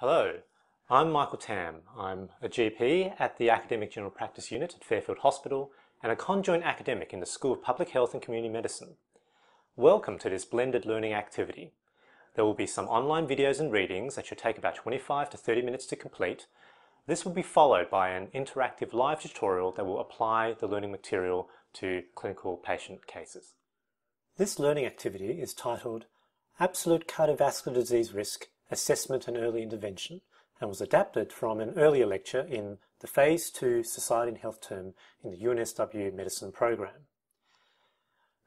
Hello, I'm Michael Tam. I'm a GP at the Academic General Practice Unit at Fairfield Hospital and a conjoint academic in the School of Public Health and Community Medicine. Welcome to this blended learning activity. There will be some online videos and readings that should take about 25 to 30 minutes to complete. This will be followed by an interactive live tutorial that will apply the learning material to clinical patient cases. This learning activity is titled Absolute Cardiovascular Disease Risk Assessment and Early Intervention and was adapted from an earlier lecture in the Phase 2 Society and Health term in the UNSW Medicine program.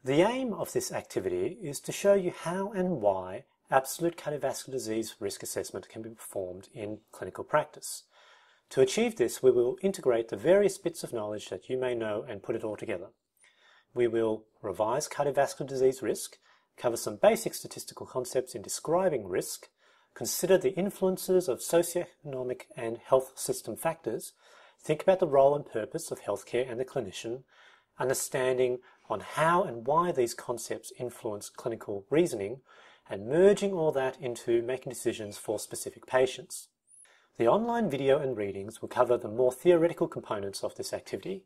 The aim of this activity is to show you how and why absolute cardiovascular disease risk assessment can be performed in clinical practice. To achieve this, we will integrate the various bits of knowledge that you may know and put it all together. We will revise cardiovascular disease risk, cover some basic statistical concepts in describing risk, consider the influences of socioeconomic and health system factors, think about the role and purpose of healthcare and the clinician, understanding on how and why these concepts influence clinical reasoning, and merging all that into making decisions for specific patients. The online video and readings will cover the more theoretical components of this activity.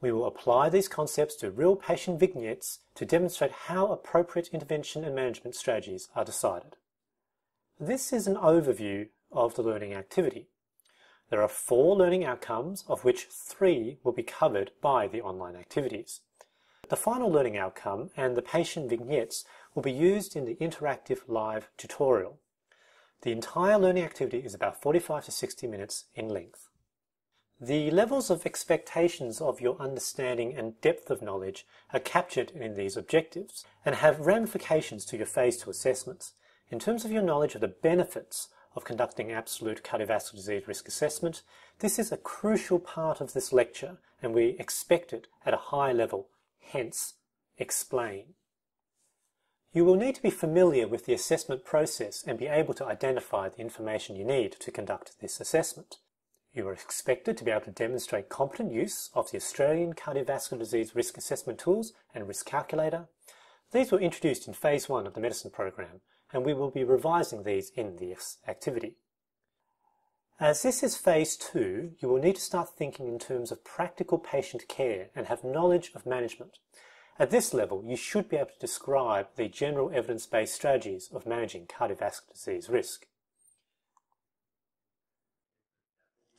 We will apply these concepts to real patient vignettes to demonstrate how appropriate intervention and management strategies are decided. This is an overview of the learning activity. There are four learning outcomes, of which three will be covered by the online activities. The final learning outcome and the patient vignettes will be used in the interactive live tutorial. The entire learning activity is about 45 to 60 minutes in length. The levels of expectations of your understanding and depth of knowledge are captured in these objectives and have ramifications to your phase 2 assessments. In terms of your knowledge of the benefits of conducting absolute cardiovascular disease risk assessment, this is a crucial part of this lecture and we expect it at a high level, hence explain. You will need to be familiar with the assessment process and be able to identify the information you need to conduct this assessment. You are expected to be able to demonstrate competent use of the Australian Cardiovascular Disease Risk Assessment Tools and Risk Calculator. These were introduced in Phase 1 of the medicine program and we will be revising these in this activity. Uh, As this is phase two, you will need to start thinking in terms of practical patient care and have knowledge of management. At this level, you should be able to describe the general evidence-based strategies of managing cardiovascular disease risk.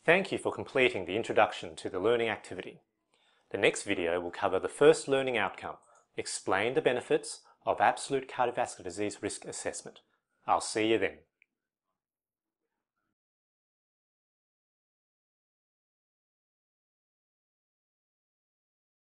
Thank you for completing the introduction to the learning activity. The next video will cover the first learning outcome, explain the benefits of absolute cardiovascular disease risk assessment. I'll see you then.